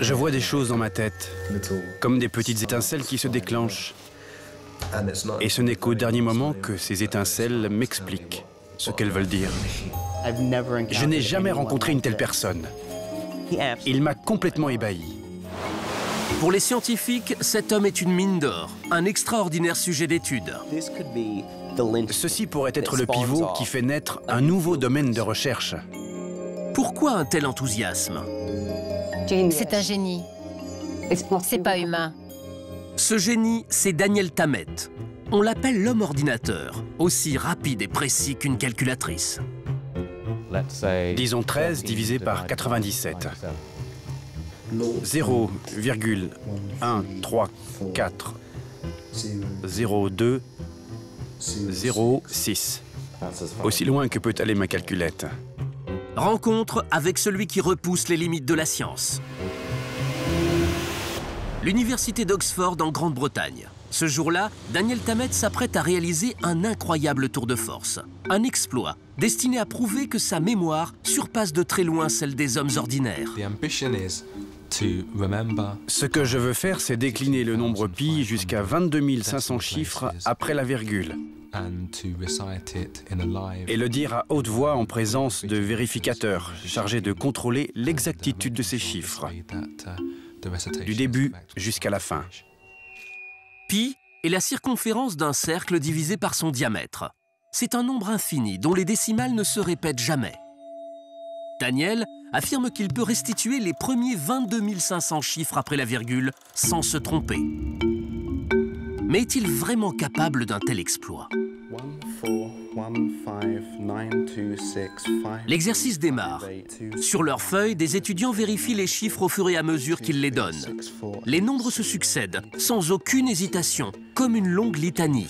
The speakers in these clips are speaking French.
Je vois des choses dans ma tête, comme des petites étincelles qui se déclenchent. Et ce n'est qu'au dernier moment que ces étincelles m'expliquent ce qu'elles veulent dire. Je n'ai jamais rencontré une telle personne. Il m'a complètement ébahi. Pour les scientifiques, cet homme est une mine d'or, un extraordinaire sujet d'étude. Ceci pourrait être le pivot qui fait naître un nouveau domaine de recherche. Pourquoi un tel enthousiasme? C'est un génie. C'est pas humain. Ce génie, c'est Daniel Tammet. On l'appelle l'homme ordinateur, aussi rapide et précis qu'une calculatrice. Disons 13 divisé par 97. 0,134 02 06. Aussi loin que peut aller ma calculette. Rencontre avec celui qui repousse les limites de la science. L'université d'Oxford en Grande-Bretagne. Ce jour-là, Daniel Tammet s'apprête à réaliser un incroyable tour de force. Un exploit destiné à prouver que sa mémoire surpasse de très loin celle des hommes ordinaires. Ce que je veux faire, c'est décliner le nombre pi jusqu'à 22 500 chiffres après la virgule et le dire à haute voix en présence de vérificateurs chargés de contrôler l'exactitude de ces chiffres, du début jusqu'à la fin. Pi est la circonférence d'un cercle divisé par son diamètre. C'est un nombre infini dont les décimales ne se répètent jamais. Daniel affirme qu'il peut restituer les premiers 22 500 chiffres après la virgule sans se tromper. Mais est-il vraiment capable d'un tel exploit? L'exercice démarre. Sur leurs feuilles, des étudiants vérifient les chiffres au fur et à mesure qu'ils les donnent. Les nombres se succèdent, sans aucune hésitation, comme une longue litanie.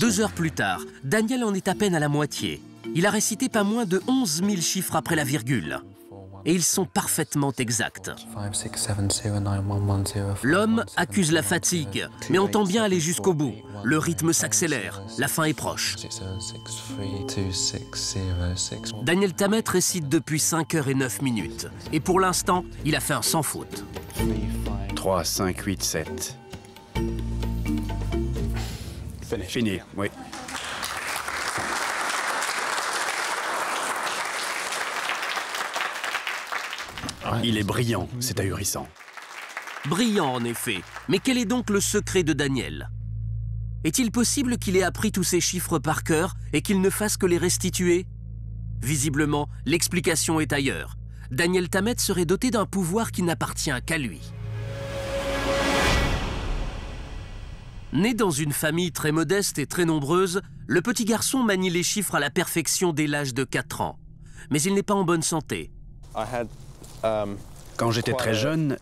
Deux heures plus tard, Daniel en est à peine à la moitié. Il a récité pas moins de 11 000 chiffres après la virgule et ils sont parfaitement exacts. L'homme accuse la fatigue, mais entend bien aller jusqu'au bout. Le rythme s'accélère, la fin est proche. Daniel Tammet récite depuis 5 heures et 9 minutes. Et pour l'instant, il a fait un sans faute. 3, 5, 8, 7. Fini, oui. Il est brillant, c'est ahurissant. Brillant, en effet. Mais quel est donc le secret de Daniel? Est-il possible qu'il ait appris tous ces chiffres par cœur et qu'il ne fasse que les restituer? Visiblement, l'explication est ailleurs. Daniel Tammet serait doté d'un pouvoir qui n'appartient qu'à lui. Né dans une famille très modeste et très nombreuse, le petit garçon manie les chiffres à la perfection dès l'âge de 4 ans. Mais il n'est pas en bonne santé. Quand j'étais très jeune,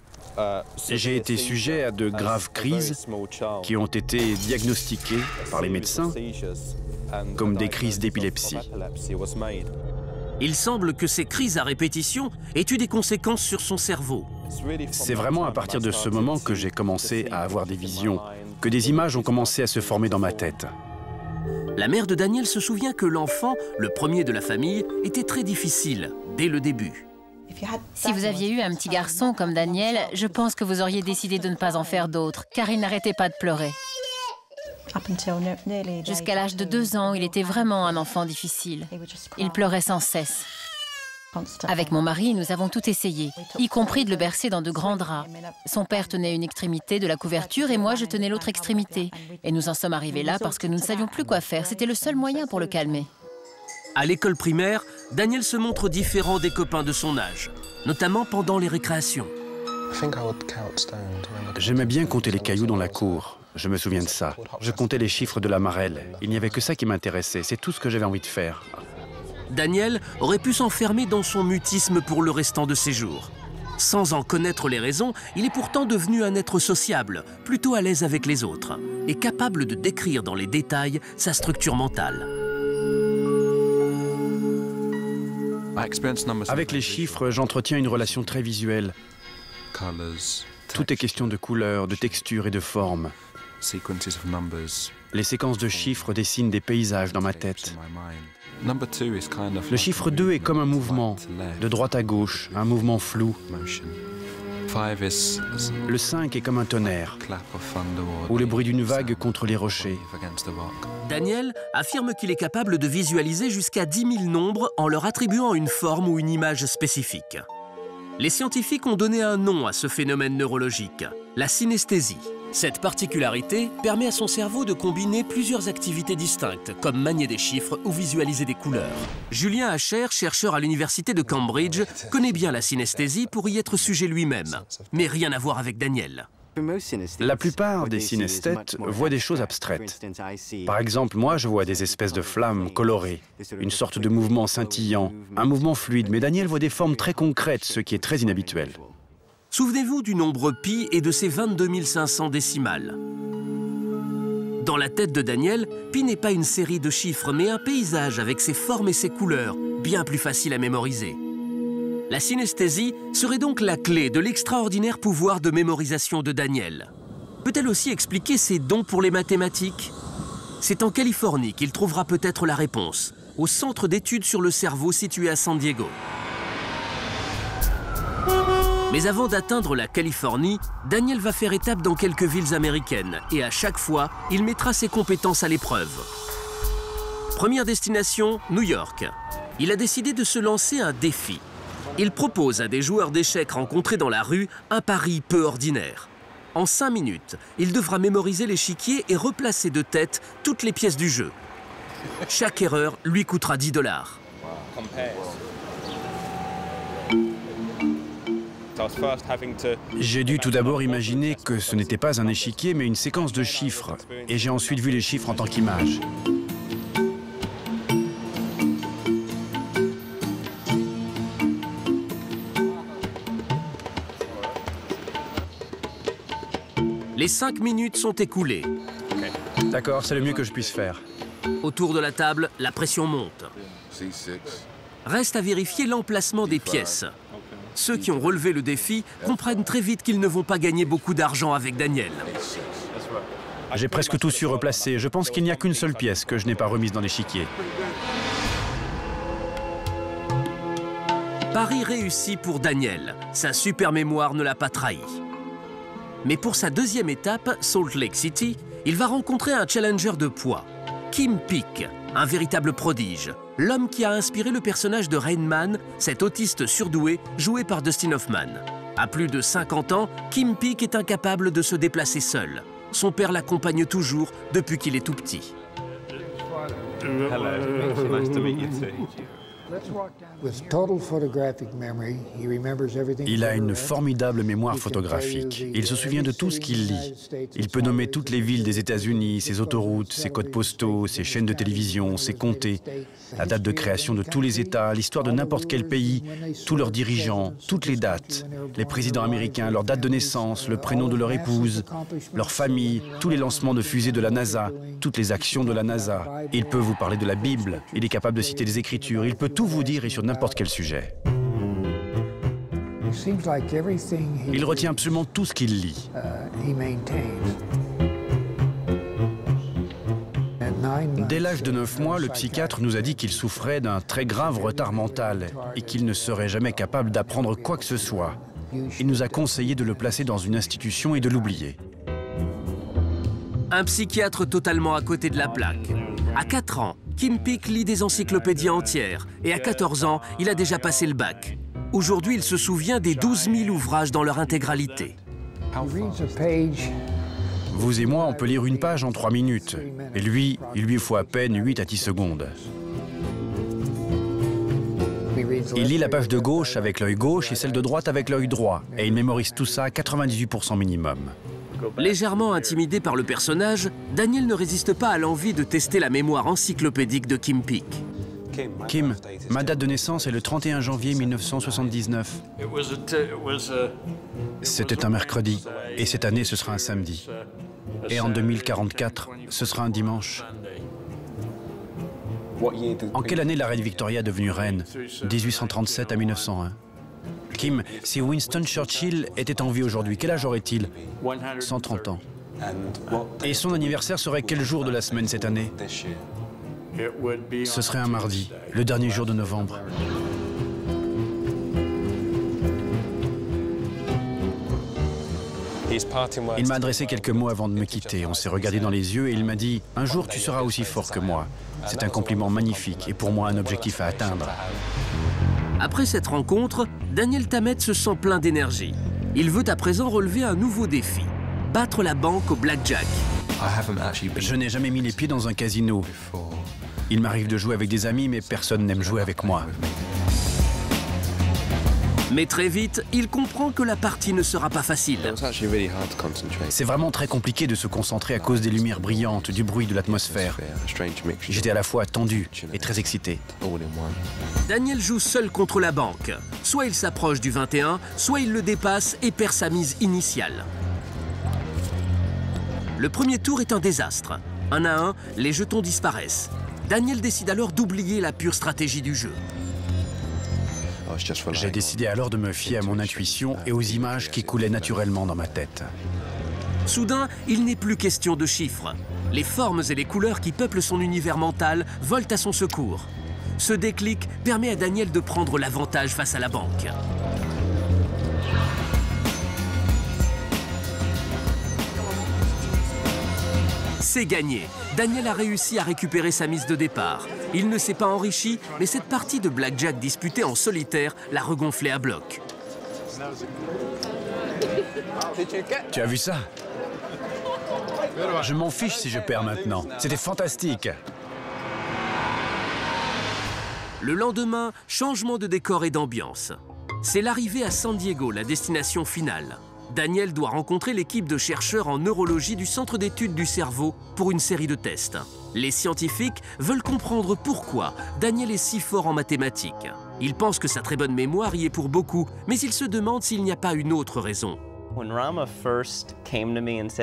j'ai été sujet à de graves crises qui ont été diagnostiquées par les médecins comme des crises d'épilepsie. Il semble que ces crises à répétition aient eu des conséquences sur son cerveau. C'est vraiment à partir de ce moment que j'ai commencé à avoir des visions, que des images ont commencé à se former dans ma tête. La mère de Daniel se souvient que l'enfant, le premier de la famille, était très difficile dès le début. Si vous aviez eu un petit garçon comme Daniel, je pense que vous auriez décidé de ne pas en faire d'autres, car il n'arrêtait pas de pleurer. Jusqu'à l'âge de deux ans, il était vraiment un enfant difficile. Il pleurait sans cesse. Avec mon mari, nous avons tout essayé, y compris de le bercer dans de grands draps. Son père tenait une extrémité de la couverture et moi, je tenais l'autre extrémité. Et nous en sommes arrivés là parce que nous ne savions plus quoi faire. C'était le seul moyen pour le calmer. À l'école primaire, Daniel se montre différent des copains de son âge, notamment pendant les récréations. J'aimais bien compter les cailloux dans la cour. Je me souviens de ça. Je comptais les chiffres de la marelle. Il n'y avait que ça qui m'intéressait. C'est tout ce que j'avais envie de faire. Daniel aurait pu s'enfermer dans son mutisme pour le restant de ses jours. Sans en connaître les raisons, il est pourtant devenu un être sociable, plutôt à l'aise avec les autres, et capable de décrire dans les détails sa structure mentale. Avec les chiffres, j'entretiens une relation très visuelle. Tout est question de couleur, de texture et de forme. Les séquences de chiffres dessinent des paysages dans ma tête. Le chiffre 2 est comme un mouvement, de droite à gauche, un mouvement flou. Le 5 est comme un tonnerre, ou le bruit d'une vague contre les rochers. Daniel affirme qu'il est capable de visualiser jusqu'à 10 000 nombres en leur attribuant une forme ou une image spécifique. Les scientifiques ont donné un nom à ce phénomène neurologique, la synesthésie. Cette particularité permet à son cerveau de combiner plusieurs activités distinctes, comme manier des chiffres ou visualiser des couleurs. Julien Hacher, chercheur à l'université de Cambridge, connaît bien la synesthésie pour y être sujet lui-même, mais rien à voir avec Daniel. La plupart des synesthètes voient des choses abstraites. Par exemple, moi, je vois des espèces de flammes colorées, une sorte de mouvement scintillant, un mouvement fluide, mais Daniel voit des formes très concrètes, ce qui est très inhabituel. Souvenez-vous du nombre pi et de ses 22 500 décimales. Dans la tête de Daniel, pi n'est pas une série de chiffres, mais un paysage avec ses formes et ses couleurs, bien plus facile à mémoriser. La synesthésie serait donc la clé de l'extraordinaire pouvoir de mémorisation de Daniel. Peut-elle aussi expliquer ses dons pour les mathématiques? C'est en Californie qu'il trouvera peut-être la réponse, au centre d'études sur le cerveau situé à San Diego. Mais avant d'atteindre la Californie, Daniel va faire étape dans quelques villes américaines et à chaque fois, il mettra ses compétences à l'épreuve. Première destination, New York. Il a décidé de se lancer un défi. Il propose à des joueurs d'échecs rencontrés dans la rue un pari peu ordinaire. En cinq minutes, il devra mémoriser l'échiquier et replacer de tête toutes les pièces du jeu. Chaque erreur lui coûtera 10 dollars. J'ai dû tout d'abord imaginer que ce n'était pas un échiquier, mais une séquence de chiffres. Et j'ai ensuite vu les chiffres en tant qu'image. Les cinq minutes sont écoulées. D'accord, c'est le mieux que je puisse faire. Autour de la table, la pression monte. Reste à vérifier l'emplacement des pièces. Ceux qui ont relevé le défi comprennent très vite qu'ils ne vont pas gagner beaucoup d'argent avec Daniel. J'ai presque tout su replacer. Je pense qu'il n'y a qu'une seule pièce que je n'ai pas remise dans l'échiquier. Paris réussi pour Daniel. Sa super mémoire ne l'a pas trahi. Mais pour sa deuxième étape, Salt Lake City, il va rencontrer un challenger de poids, Kim Peek, un véritable prodige, l'homme qui a inspiré le personnage de Rain Man, cet autiste surdoué joué par Dustin Hoffman. À plus de 50 ans, Kim Peek est incapable de se déplacer seul. Son père l'accompagne toujours depuis qu'il est tout petit. Il a une formidable mémoire photographique. Il se souvient de tout ce qu'il lit. Il peut nommer toutes les villes des États-Unis, ses autoroutes, ses codes postaux, ses chaînes de télévision, ses comtés, la date de création de tous les États, l'histoire de n'importe quel pays, tous leurs dirigeants, toutes les dates, les présidents américains, leur date de naissance, le prénom de leur épouse, leur famille, tous les lancements de fusées de la NASA, toutes les actions de la NASA. Il peut vous parler de la Bible, il est capable de citer des Écritures, il peut tout vous dire et sur n'importe quel sujet. Il retient absolument tout ce qu'il lit. Dès l'âge de 9 mois, le psychiatre nous a dit qu'il souffrait d'un très grave retard mental et qu'il ne serait jamais capable d'apprendre quoi que ce soit. Il nous a conseillé de le placer dans une institution et de l'oublier. Un psychiatre totalement à côté de la plaque. À 4 ans, Kim Peek lit des encyclopédies entières et à 14 ans, il a déjà passé le bac. Aujourd'hui, il se souvient des 12 000 ouvrages dans leur intégralité. Vous et moi, on peut lire une page en 3 minutes. Et lui, il lui faut à peine 8 à 10 secondes. Il lit la page de gauche avec l'œil gauche et celle de droite avec l'œil droit. Et il mémorise tout ça à 98% minimum. Légèrement intimidé par le personnage, Daniel ne résiste pas à l'envie de tester la mémoire encyclopédique de Kim Peek. Kim, ma date de naissance est le 31 janvier 1979. C'était un mercredi, et cette année ce sera un samedi. Et en 2044, ce sera un dimanche. En quelle année la reine Victoria est devenue reine? 1837 à 1901. Kim, si Winston Churchill était en vie aujourd'hui, quel âge aurait-il? 130 ans. Et son anniversaire serait quel jour de la semaine cette année? Ce serait un mardi, le dernier jour de novembre. Il m'a adressé quelques mots avant de me quitter. On s'est regardé dans les yeux et il m'a dit Un jour, tu seras aussi fort que moi. C'est un compliment magnifique et pour moi un objectif à atteindre. Après cette rencontre, Daniel Tammet se sent plein d'énergie. Il veut à présent relever un nouveau défi battre la banque au blackjack. Je n'ai jamais mis les pieds dans un casino. Il m'arrive de jouer avec des amis, mais personne n'aime jouer avec moi. Mais très vite, il comprend que la partie ne sera pas facile. C'est vraiment très compliqué de se concentrer à cause des lumières brillantes, du bruit de l'atmosphère. J'étais à la fois tendu et très excité. Daniel joue seul contre la banque. Soit il s'approche du 21, soit il le dépasse et perd sa mise initiale. Le premier tour est un désastre. Un à un, les jetons disparaissent. Daniel décide alors d'oublier la pure stratégie du jeu. J'ai décidé alors de me fier à mon intuition et aux images qui coulaient naturellement dans ma tête. Soudain, il n'est plus question de chiffres. Les formes et les couleurs qui peuplent son univers mental volent à son secours. Ce déclic permet à Daniel de prendre l'avantage face à la banque. C'est gagné. Daniel a réussi à récupérer sa mise de départ. Il ne s'est pas enrichi, mais cette partie de blackjack disputée en solitaire l'a regonflé à bloc. Tu as vu ça? Je m'en fiche si je perds maintenant. C'était fantastique. Le lendemain, changement de décor et d'ambiance. C'est l'arrivée à San Diego, la destination finale. Daniel doit rencontrer l'équipe de chercheurs en neurologie du Centre d'études du cerveau pour une série de tests. Les scientifiques veulent comprendre pourquoi Daniel est si fort en mathématiques. Ils pensent que sa très bonne mémoire y est pour beaucoup, mais ils se demandent s'il n'y a pas une autre raison.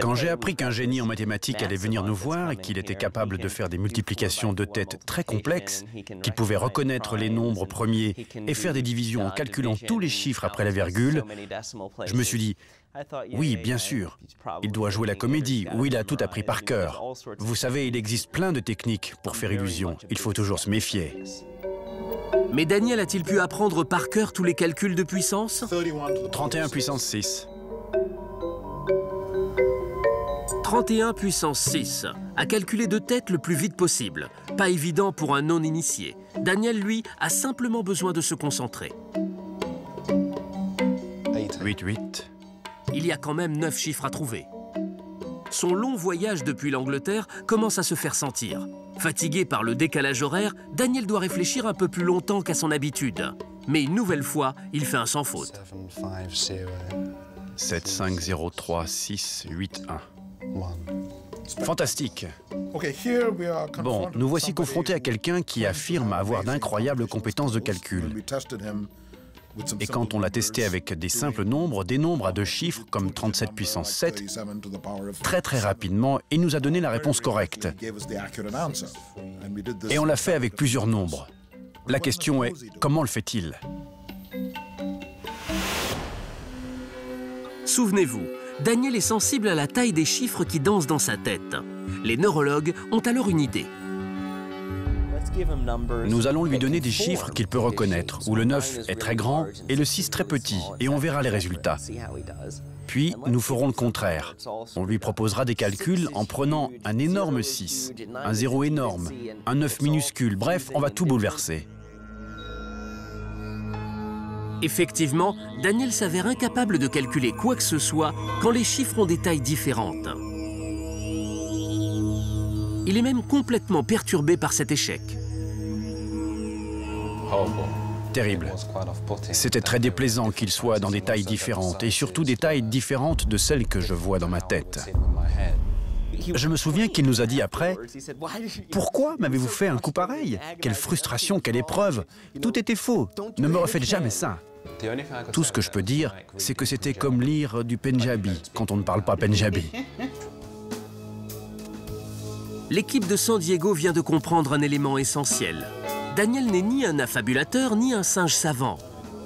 Quand j'ai appris qu'un génie en mathématiques allait venir nous voir et qu'il était capable de faire des multiplications de tête très complexes, qu'il pouvait reconnaître les nombres premiers et faire des divisions en calculant tous les chiffres après la virgule, je me suis dit, oui, bien sûr, il doit jouer la comédie où il a tout appris par cœur. Vous savez, il existe plein de techniques pour faire illusion. Il faut toujours se méfier. Mais Daniel a-t-il pu apprendre par cœur tous les calculs de puissance? 31 puissance 6. 31 puissance 6, à calculer de tête le plus vite possible. Pas évident pour un non-initié. Daniel, lui, a simplement besoin de se concentrer. 8, 8. Il y a quand même 9 chiffres à trouver. Son long voyage depuis l'Angleterre commence à se faire sentir. Fatigué par le décalage horaire, Daniel doit réfléchir un peu plus longtemps qu'à son habitude. Mais une nouvelle fois, il fait un sans faute. 7, 5, 0, 3, 6, 8, 1. Fantastique. Bon, nous voici confrontés à quelqu'un qui affirme avoir d'incroyables compétences de calcul. Et quand on l'a testé avec des simples nombres, des nombres à deux chiffres comme 37 puissance 7, très très rapidement, il nous a donné la réponse correcte. Et on l'a fait avec plusieurs nombres. La question est, comment le fait-il? Souvenez-vous, Daniel est sensible à la taille des chiffres qui dansent dans sa tête. Les neurologues ont alors une idée. Nous allons lui donner des chiffres qu'il peut reconnaître, où le 9 est très grand et le 6 très petit, et on verra les résultats. Puis, nous ferons le contraire. On lui proposera des calculs en prenant un énorme 6, un 0 énorme, un 9 minuscule, bref, on va tout bouleverser. Effectivement, Daniel s'avère incapable de calculer quoi que ce soit quand les chiffres ont des tailles différentes. Il est même complètement perturbé par cet échec. Terrible. C'était très déplaisant qu'il soit dans des tailles différentes, et surtout des tailles différentes de celles que je vois dans ma tête. Je me souviens qu'il nous a dit après Pourquoi m'avez-vous fait un coup pareil? Quelle frustration, quelle épreuve Tout était faux. Ne me refaites jamais ça. Tout ce que je peux dire, c'est que c'était comme lire du Punjabi quand on ne parle pas Punjabi. L'équipe de San Diego vient de comprendre un élément essentiel. Daniel n'est ni un affabulateur ni un singe savant.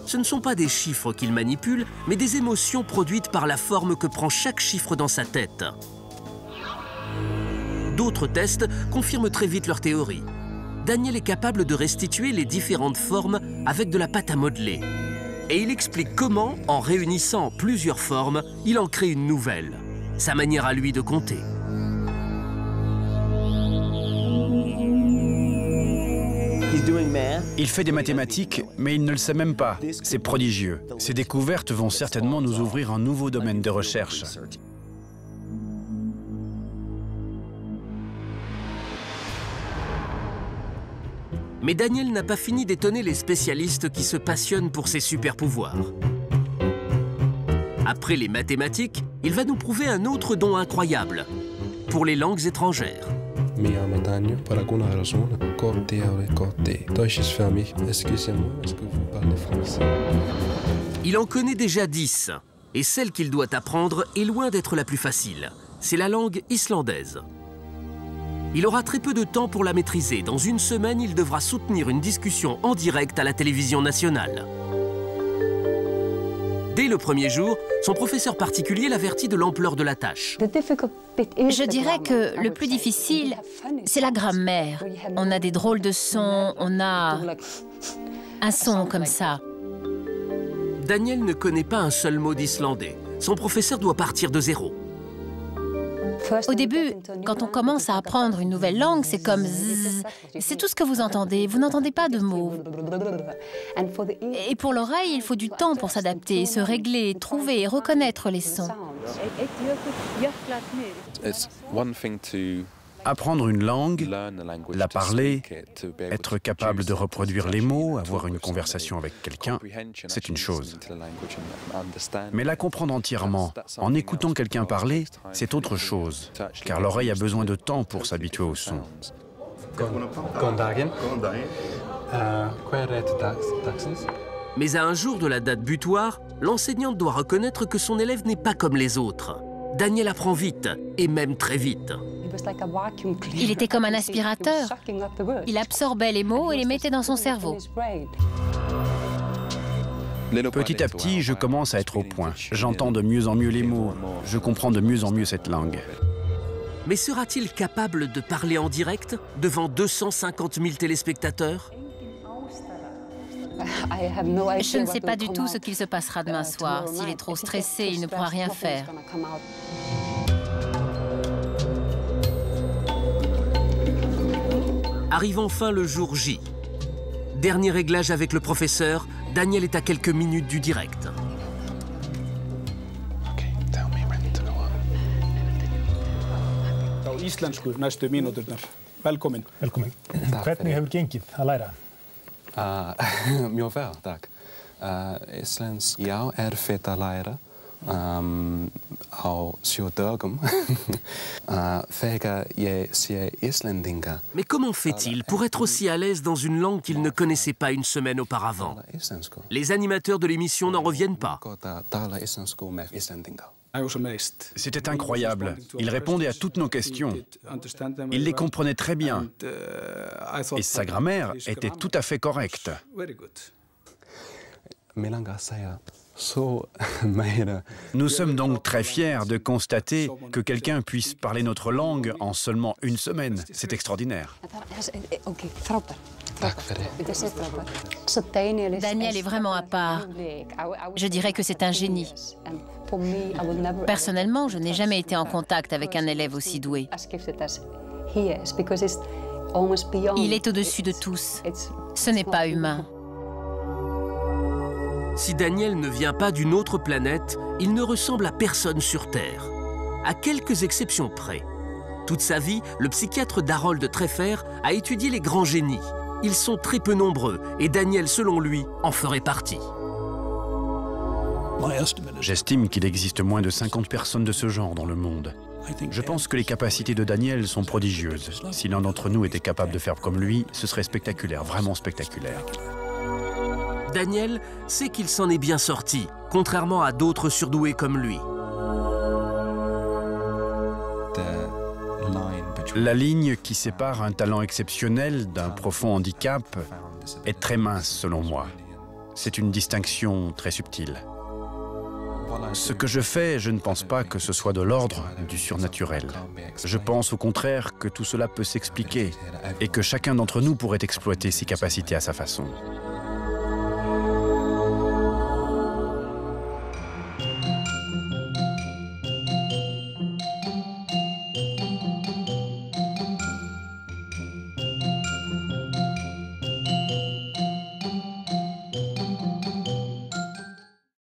Ce ne sont pas des chiffres qu'il manipule, mais des émotions produites par la forme que prend chaque chiffre dans sa tête. d'autres tests confirment très vite leur théorie. Daniel est capable de restituer les différentes formes avec de la pâte à modeler. Et il explique comment, en réunissant plusieurs formes, il en crée une nouvelle. Sa manière à lui de compter. Il fait des mathématiques, mais il ne le sait même pas. C'est prodigieux. Ces découvertes vont certainement nous ouvrir un nouveau domaine de recherche. Mais Daniel n'a pas fini d'étonner les spécialistes qui se passionnent pour ses super-pouvoirs. Après les mathématiques, il va nous prouver un autre don incroyable, pour les langues étrangères. Il en connaît déjà 10, et celle qu'il doit apprendre est loin d'être la plus facile. C'est la langue islandaise. Il aura très peu de temps pour la maîtriser. Dans une semaine, il devra soutenir une discussion en direct à la télévision nationale. Dès le premier jour, son professeur particulier l'avertit de l'ampleur de la tâche. Je dirais que le plus difficile, c'est la grammaire. On a des drôles de sons, on a un son comme ça. Daniel ne connaît pas un seul mot d'islandais. Son professeur doit partir de zéro. Au début, quand on commence à apprendre une nouvelle langue, c'est comme zzz. C'est tout ce que vous entendez. Vous n'entendez pas de mots. Et pour l'oreille, il faut du temps pour s'adapter, se régler, trouver et reconnaître les sons. Apprendre une langue, la parler, être capable de reproduire les mots, avoir une conversation avec quelqu'un, c'est une chose. Mais la comprendre entièrement, en écoutant quelqu'un parler, c'est autre chose, car l'oreille a besoin de temps pour s'habituer au son. Mais à un jour de la date butoir, l'enseignante doit reconnaître que son élève n'est pas comme les autres. Daniel apprend vite, et même très vite. Il était comme un aspirateur. Il absorbait les mots et les mettait dans son cerveau. Petit à petit, je commence à être au point. J'entends de mieux en mieux les mots. Je comprends de mieux en mieux cette langue. Mais sera-t-il capable de parler en direct devant 250 000 téléspectateurs? Je ne sais pas du tout ce qu'il se passera demain soir. S'il est trop stressé, il ne pourra rien faire. Arrive enfin le jour J. Dernier réglage avec le professeur, Daniel est à quelques minutes du direct. Íslensku næstu mínúturnar. Velkomin. Velkomin. Hvernig hefur gengið að læra? Uh, mjög vel, takk. Uh, Íslensk, já, er fett að læra. Um, uh, Íslendinga. Mais comment fait-il pour être aussi à l'aise dans une langue qu'il ne connaissait pas une semaine auparavant? Les animateurs de l'émission n'en reviennent pas. C'était incroyable. Il répondait à toutes nos questions. Il les comprenait très bien. Et sa grammaire était tout à fait correcte. Nous sommes donc très fiers de constater que quelqu'un puisse parler notre langue en seulement une semaine. C'est extraordinaire. Daniel est vraiment à part. Je dirais que c'est un génie. Personnellement, je n'ai jamais été en contact avec un élève aussi doué. Il est au-dessus de tous. Ce n'est pas humain. Si Daniel ne vient pas d'une autre planète, il ne ressemble à personne sur Terre. À quelques exceptions près. Toute sa vie, le psychiatre Darold Treffer a étudié les grands génies. Ils sont très peu nombreux et Daniel, selon lui, en ferait partie. J'estime qu'il existe moins de 50 personnes de ce genre dans le monde. Je pense que les capacités de Daniel sont prodigieuses. Si l'un d'entre nous était capable de faire comme lui, ce serait spectaculaire, vraiment spectaculaire. Daniel sait qu'il s'en est bien sorti, contrairement à d'autres surdoués comme lui. La ligne qui sépare un talent exceptionnel d'un profond handicap est très mince selon moi. C'est une distinction très subtile. Ce que je fais, je ne pense pas que ce soit de l'ordre du surnaturel. Je pense au contraire que tout cela peut s'expliquer et que chacun d'entre nous pourrait exploiter ses capacités à sa façon.